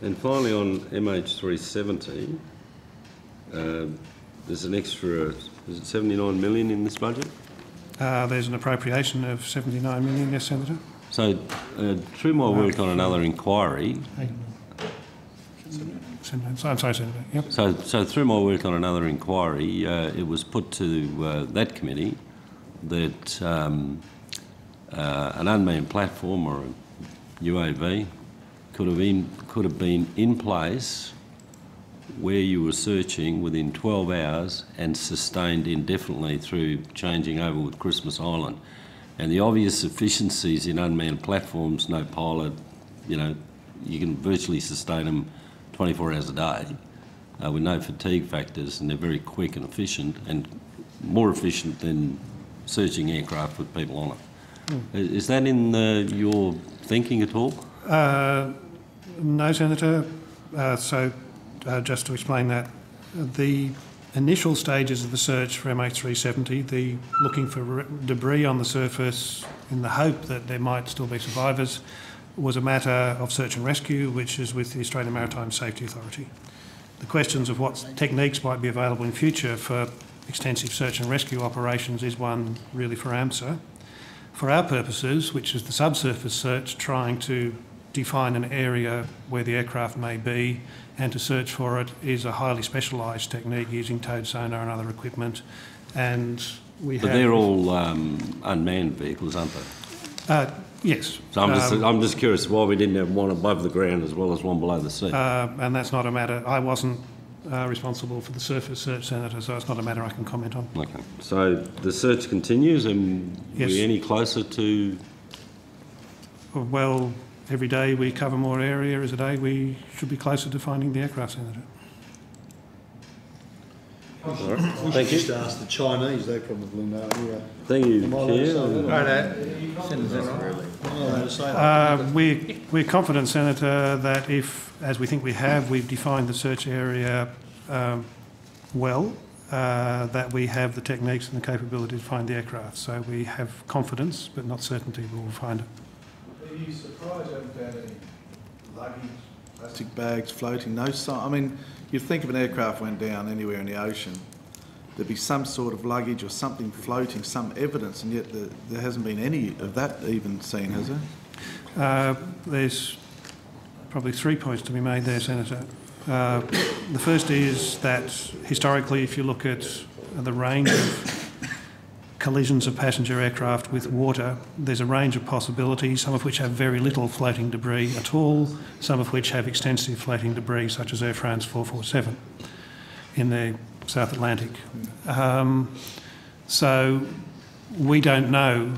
And finally, on MH370, uh, there's an extra, is it 79 million in this budget? Uh, there's an appropriation of 79 million, yes, Senator? So uh, through my work on another inquiry. I'm sorry, Senator. Yep. so, so through my work on another inquiry, uh, it was put to uh, that committee that um, uh, an unmanned platform or a UAV could have been, could have been in place where you were searching within 12 hours and sustained indefinitely through changing over with Christmas Island. And the obvious efficiencies in unmanned platforms, no pilot, you know, you can virtually sustain them 24 hours a day uh, with no fatigue factors, and they're very quick and efficient, and more efficient than searching aircraft with people on it. I- Is that in uh, your thinking at all? Uh, no, Senator. Uh, so, uh, just to explain that, the initial stages of the search for MH370, the looking for debris on the surface in the hope that there might still be survivors, was a matter of search and rescue, which is with the Australian Maritime Safety Authority. The questions of what techniques might be available in future for extensive search and rescue operations is one really for AMSA. For our purposes, which is the subsurface search, trying to define an area where the aircraft may be and to search for it is a highly specialised technique using towed sonar and other equipment. And we But have... they're all um, unmanned vehicles, aren't they? Uh, yes. So I'm just, Um, I'm just curious why we didn't have one above the ground as well as one below the sea. uh, and that's not a matter... I wasn't uh, responsible for the surface search, Senator, so it's not a matter I can comment on. Okay, so the search continues and Yes. we any closer to, Well, every day we cover more area as a day, we should be closer to finding the aircraft, Senator. We should just ask the Chinese, they probably know. Yeah. thank you, Am I allowed to say Chair. that? Am I allowed to say that? Uh, we're, we're confident, Senator, that if, as we think we have, we've defined the search area um, well, uh, that we have the techniques and the capability to find the aircraft. So we have confidence, but not certainty we will find it. Are you surprised you haven't found any luggage, Plastic bags floating, no sign. I mean, you'd think if an aircraft went down anywhere in the ocean, there'd be some sort of luggage or something floating, some evidence, and yet there, there hasn't been any of that even seen, has there? Uh, there's probably three points to be made there, Senator. Uh, the first is that historically, if you look at the range of collisions of passenger aircraft with water, there's a range of possibilities, some of which have very little floating debris at all, some of which have extensive floating debris, such as Air France 447 in the South Atlantic. Um, so we don't know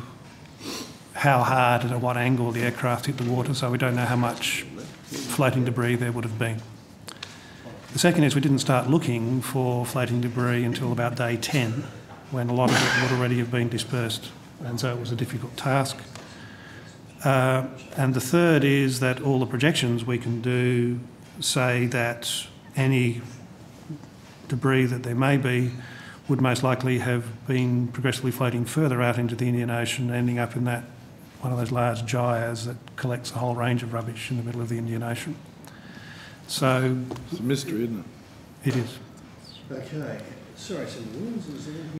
how hard and at what angle the aircraft hit the water, so we don't know how much floating debris there would have been. The second is we didn't start looking for floating debris until about day 10, when a lot of it would already have been dispersed, and so it was a difficult task. Uh, and the third is that all the projections we can do say that any debris that there may be would most likely have been progressively floating further out into the Indian Ocean, ending up in that one of those large gyres that collects a whole range of rubbish in the middle of the Indian Ocean. So It's a mystery, isn't it? it is. Okay. Sorry, Senator Williams, is there anything